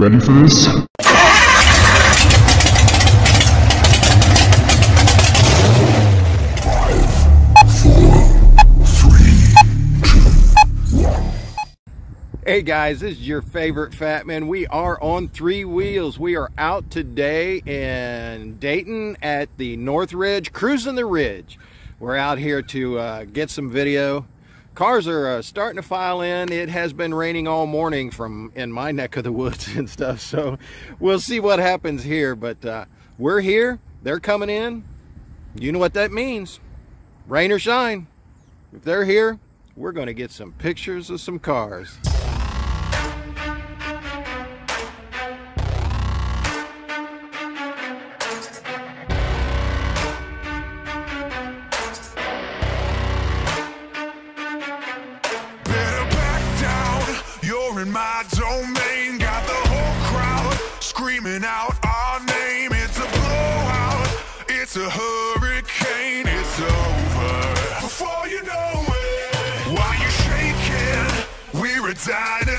Ready for this? Five, four, three, two, one. Hey guys, this is your favorite Fat Man. We are on three wheels. We are out today in Dayton at the North Ridge, cruising the ridge. We're out here to uh, get some video Cars are uh, starting to file in. It has been raining all morning from in my neck of the woods and stuff. So we'll see what happens here. But uh, we're here. They're coming in. You know what that means. Rain or shine. If they're here, we're going to get some pictures of some cars. time.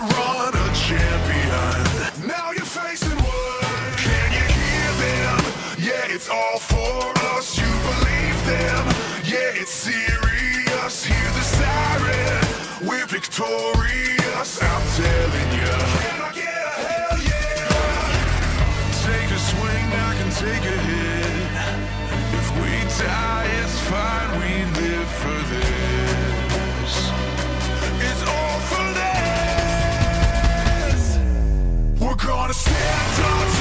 outrun a champion. Now you're facing one. Can you hear them? Yeah, it's all for us. You believe them? Yeah, it's serious. Hear the siren. We're victorious. I'm telling you. gonna stand up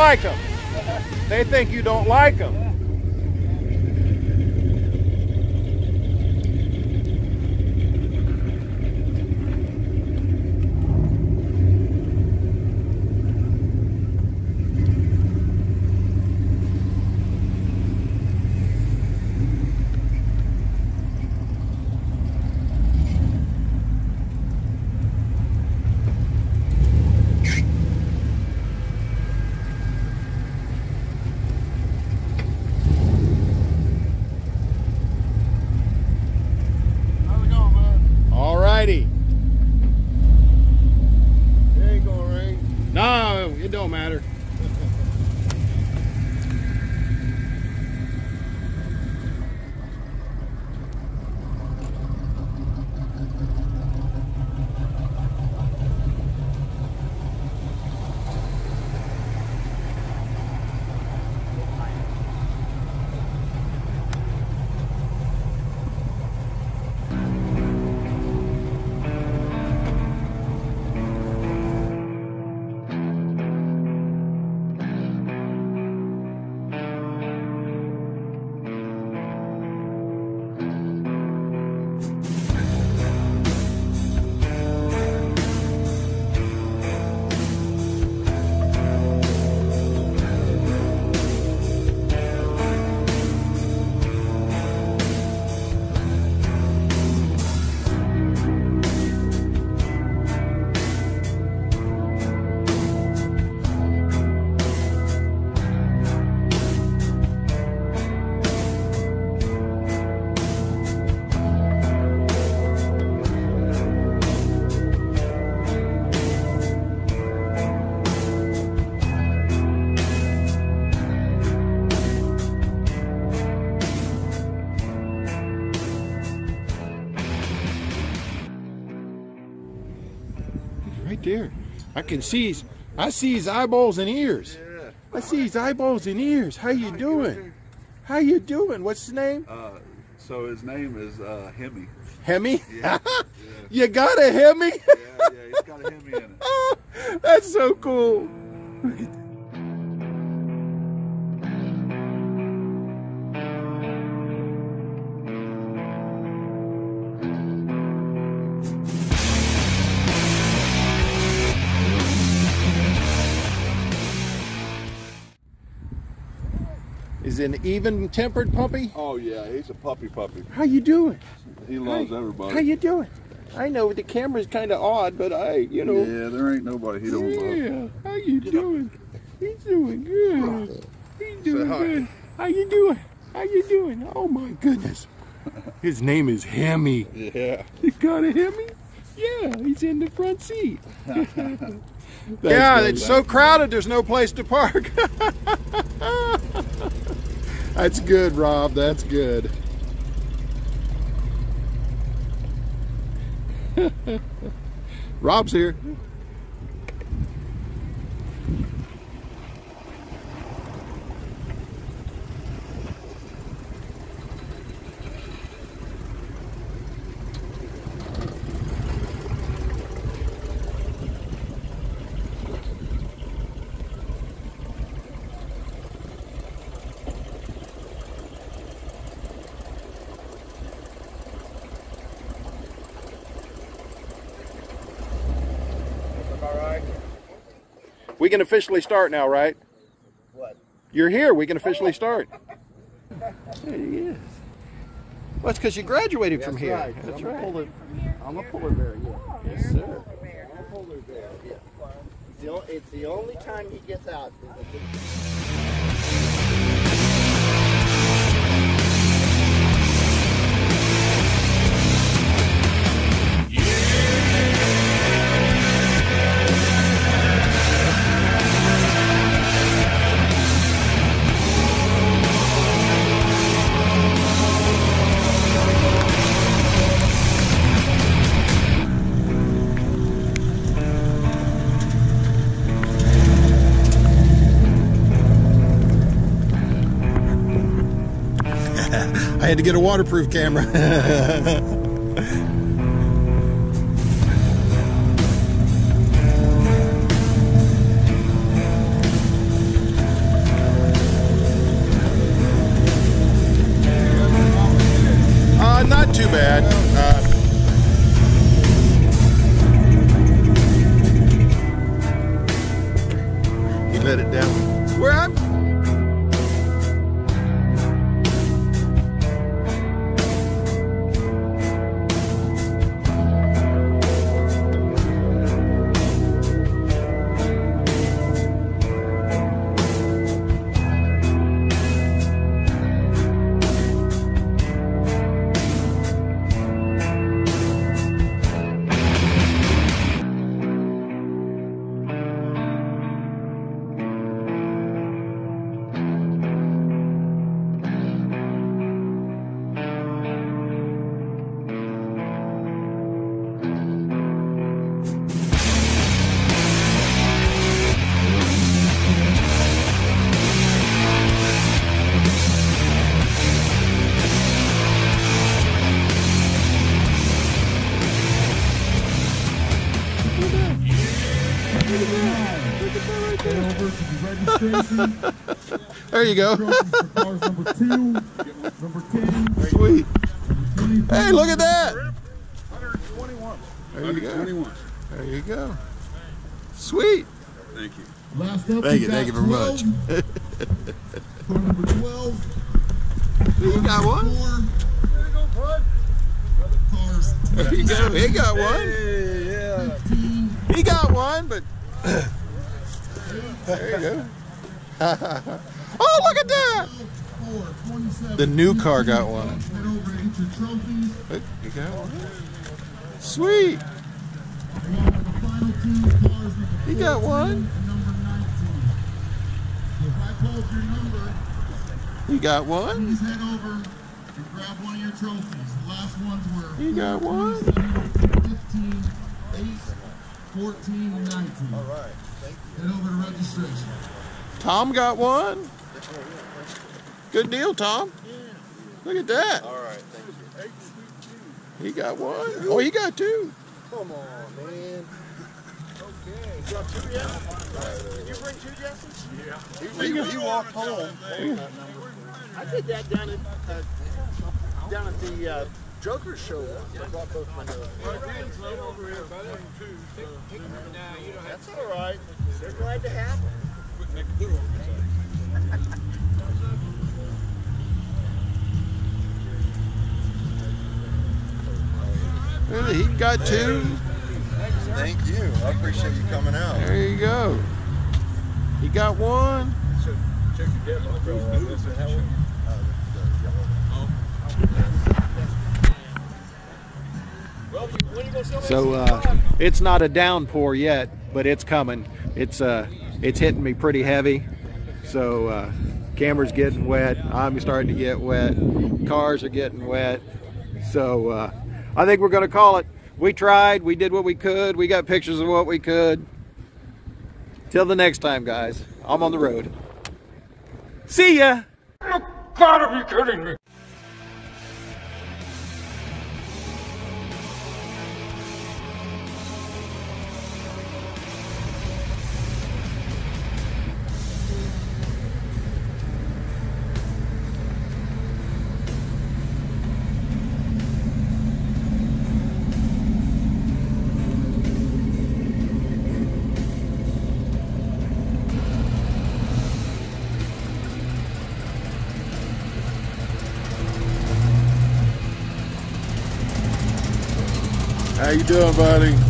like them. They think you don't like them. Right there. I can see his, I see his eyeballs and ears. Yeah. I see his eyeballs and ears. How you doing? How you doing? What's his name? Uh, so his name is uh, Hemi. Hemi? Yeah. you got a Hemi? Yeah, yeah, he's got a Hemi in it. That's so cool. An even-tempered puppy? Oh yeah, he's a puppy puppy. How you doing? He loves Hi. everybody. How you doing? I know the camera's kind of odd, but I, you know. Yeah, there ain't nobody he don't love. Yeah, how you doing? He's doing good. He's doing hi. good. How you doing? How you doing? Oh my goodness. His name is Hemi. Yeah. You got a Hemi? Yeah, he's in the front seat. yeah, it's so crowded there's no place to park. That's good, Rob. That's good. Rob's here. We can officially start now, right? What? You're here. We can officially start. There he is. Well, it's because you graduated from here. right. That's I'm a right. polar- I'm a polar bear. Yeah. Yes, sir. I'm a polar bear. Yeah. It's the, o- it's the only time he gets out. I had to get a waterproof camera. There you go. Trophies for cars number two, number 10, Sweet. Hey, look at that. 121. There you go. There you go. Sweet. Thank you. Last up, Thank you, thank you very much. 12. Car number 12. You got one? Four. Cars There you go. He got one. Hey, yeah. He got one, but there you go. Oh, look at that. The new car got one. Head over to get your trophies. Look, You got one. Sweet. Along with the final two cars number He got one. and number 19. So if I call up your number, He got one. please head over and grab one of your trophies. The last ones were You got one. 15, 8, 14, 19. All right. Thank you. Head over to registration. Tom got one. Good deal, Tom. Look at that. All right. Thank you. He got one. Oh, he got two. Come on, man. Okay. You got two yet? Did you bring two, Jesse? Yeah. He, he walked home. I did that down at uh, down at the uh, Joker show. once. I brought both my nose. That's all right. They're glad to have it. He got two. Thank you. I appreciate you coming out. There you go. He got one. So uh, it's not a downpour yet, but it's coming. It's uh, it's hitting me pretty heavy. So uh, camera's getting wet. I'm starting to get wet. Cars are getting wet. So uh, I think we're going to call it. We tried. We did what we could. We got pictures of what we could. Till the next time, guys. I'm on the road. See ya. How you doing, buddy?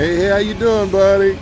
Hey, how you doing, buddy?